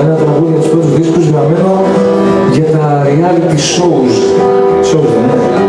ένα τραγούδι για τους πρώτους δίσκους γραμμένο για τα reality shows. Shows, ναι.